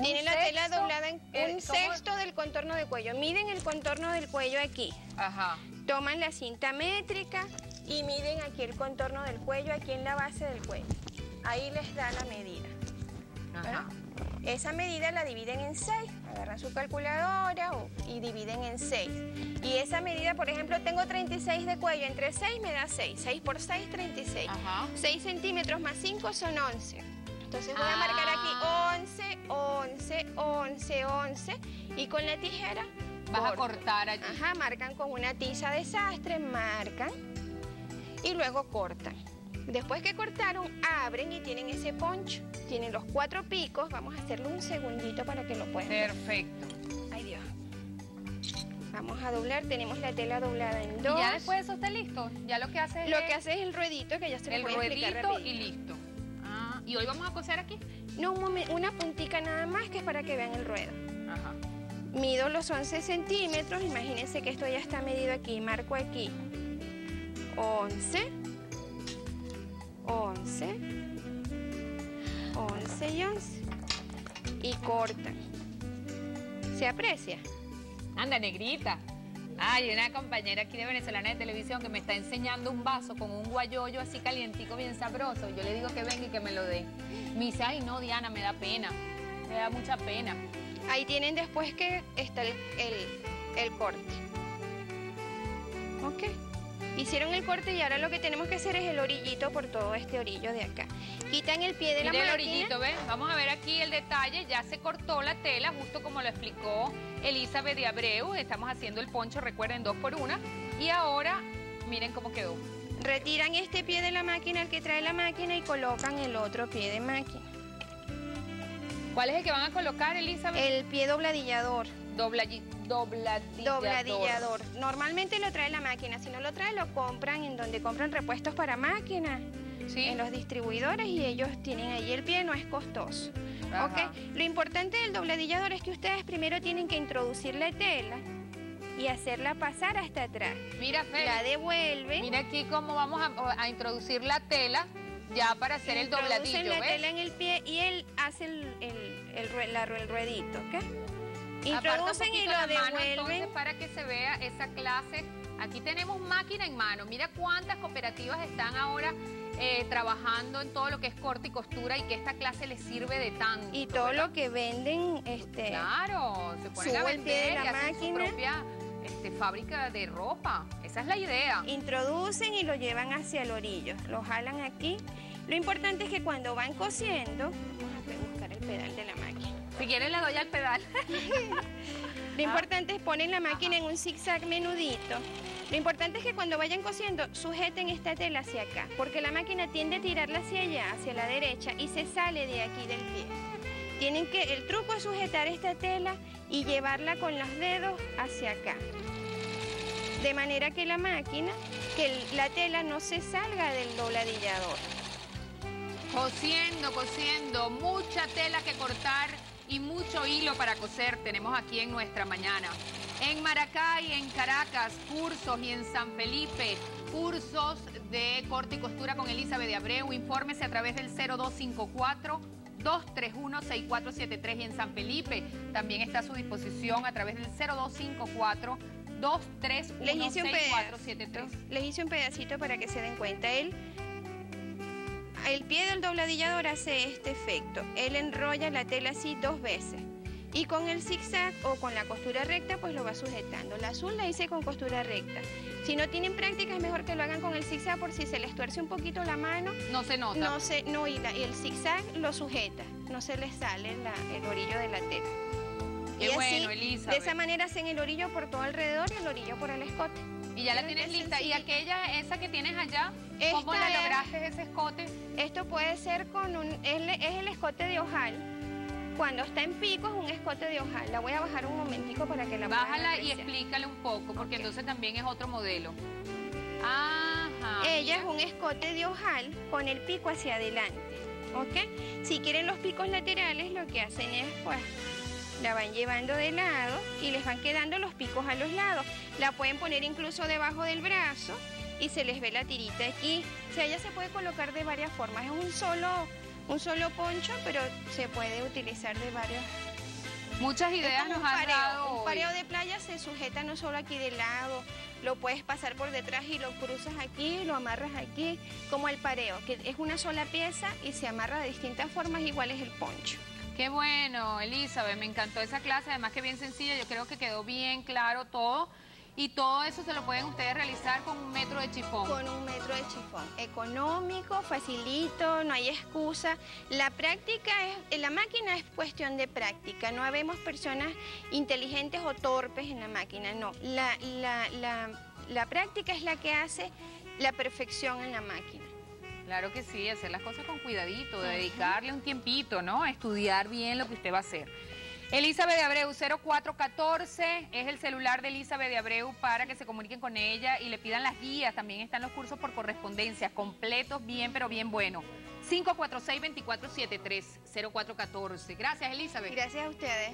Tiene la tela doblada en un sexto del contorno de cuello. Miden el contorno del cuello aquí. Ajá. Toman la cinta métrica y miden aquí el contorno del cuello, aquí en la base del cuello. Ahí les da la medida. Ajá. Esa medida la dividen en 6, agarran su calculadora y dividen en 6. Y esa medida, por ejemplo, tengo 36 de cuello, entre 6 me da 6, 6 por 6, 36. Ajá. 6 centímetros más 5 son 11. Entonces voy a marcar aquí 11, 11, 11, 11 y con la tijera Vas a cortar allí. Ajá, marcan con una tiza de sastre, marcan y luego cortan. Después que cortaron, abren y tienen ese poncho. Tienen los cuatro picos. Vamos a hacerlo un segundito para que lo puedan Perfecto. Ay, Dios. Vamos a doblar. Tenemos la tela doblada en dos. ¿Y ya después de eso está listo? Ya lo que hace es... Lo que hace es el ruedito, que ya se lo voy a explicar El ruedito y listo. ¿Y hoy vamos a coser aquí? No, una puntica nada más, que es para que vean el ruedo. Ajá. Mido los 11 centímetros. Imagínense que esto ya está medido aquí. Marco aquí. 11 11, 11 y 11. Y cortan. ¿Se aprecia? Anda, negrita. Hay una compañera aquí de venezolana de televisión que me está enseñando un vaso con un guayoyo así calientico, bien sabroso. Yo le digo que venga y que me lo dé. Me dice, ay no, Diana, me da pena. Me da mucha pena. Ahí tienen después que está el, el corte. ¿Ok? Hicieron el corte y ahora lo que tenemos que hacer es el orillito por todo este orillo de acá. Quitan el pie de la máquina. el orillito, ¿ves? Vamos a ver aquí el detalle. Ya se cortó la tela, justo como lo explicó Elizabeth de Abreu. Estamos haciendo el poncho, recuerden, dos por una. Y ahora, miren cómo quedó. Retiran este pie de la máquina, el que trae la máquina, y colocan el otro pie de máquina. ¿Cuál es el que van a colocar, Elizabeth? El pie dobladillador. Dobladillador dobladillador. Dobladillador. Normalmente lo trae la máquina, si no lo trae lo compran en donde compran repuestos para máquina. ¿Sí? En los distribuidores y ellos tienen ahí el pie, no es costoso. Lo importante del dobladillador es que ustedes primero tienen que introducir la tela y hacerla pasar hasta atrás. Mira, Fe. La devuelven. Mira aquí cómo vamos a, introducir la tela ya para hacer el dobladillo, la tela en el pie y él hace el, el ruedito, ¿ok? Introducen y lo devuelven. para que se vea esa clase. Aquí tenemos máquina en mano. Mira cuántas cooperativas están ahora eh, trabajando en todo lo que es corte y costura y que esta clase les sirve de tanto. Y todo lo que venden, este... Claro, se ponen a vender la y máquina. su propia este, fábrica de ropa. Esa es la idea. Introducen y lo llevan hacia el orillo. Lo jalan aquí. Lo importante es que cuando van cosiendo, vamos a buscar el pedal de la. Si quieren le doy al pedal. Lo importante es poner la máquina en un zigzag menudito. Lo importante es que cuando vayan cosiendo sujeten esta tela hacia acá, porque la máquina tiende a tirarla hacia allá, hacia la derecha, y se sale de aquí del pie. Tienen que, el truco es sujetar esta tela y llevarla con los dedos hacia acá. De manera que la máquina, que la tela no se salga del dobladillador. Cosiendo, cosiendo, mucha tela que cortar y mucho hilo para coser tenemos aquí en nuestra mañana. En Maracay, en Caracas, cursos y en San Felipe, cursos de corte y costura con Elizabeth de Abreu. Infórmese a través del 0254 231-6473 y en San Felipe también está a su disposición a través del 0254 231-6473. Les hice un pedacito para que se den cuenta. Él el pie del dobladillador hace este efecto. Él enrolla la tela así dos veces. Y con el zigzag o con la costura recta, pues lo va sujetando. La azul la hice con costura recta. Si no tienen práctica, es mejor que lo hagan con el zigzag por si se les tuerce un poquito la mano. No se nota. No se, no, y, el zigzag lo sujeta. No se les sale el orillo de la tela. Qué bueno, Elisa. De esa manera hacen el orillo por todo alrededor y el orillo por el escote. Y ya la tienes lista. ¿Y aquella, esa que tienes allá, cómo la lograste ese escote? Esto puede ser con un, es, el escote de ojal. Cuando está en pico es un escote de ojal. La voy a bajar un momentico para que la Bájala y explícale un poco, porque entonces también es otro modelo. Ajá. Ella es un escote de ojal con el pico hacia adelante. ¿Ok? Si quieren los picos laterales, lo que hacen es, pues, la van llevando de lado y les van quedando los picos a los lados. La pueden poner incluso debajo del brazo y se les ve la tirita aquí. O sea, ella se puede colocar de varias formas. Es un solo, un solo poncho, pero se puede utilizar de varios Muchas ideas nos han dado Un pareo de playa se sujeta no solo aquí de lado, lo puedes pasar por detrás y lo cruzas aquí, lo amarras aquí, como el pareo, que es una sola pieza y se amarra de distintas formas, igual es el poncho. Qué bueno, Elizabeth, me encantó esa clase, además que bien sencilla, yo creo que quedó bien claro todo. Y todo eso se lo pueden ustedes realizar con un metro de chifón. Con un metro de chifón. Económico, facilito, no hay excusa. La práctica es, la máquina es cuestión de práctica. No habemos personas inteligentes o torpes en la máquina, no. La, la práctica es la que hace la perfección en la máquina. Claro que sí, hacer las cosas con cuidadito, dedicarle un tiempito, ¿no? A estudiar bien lo que usted va a hacer. Elizabeth de Abreu, 0414 es el celular de Elizabeth de Abreu para que se comuniquen con ella y le pidan las guías. También están los cursos por correspondencia, completos, bien, pero bien bueno. 546-2473, 0414. Gracias, Elizabeth. Gracias a ustedes.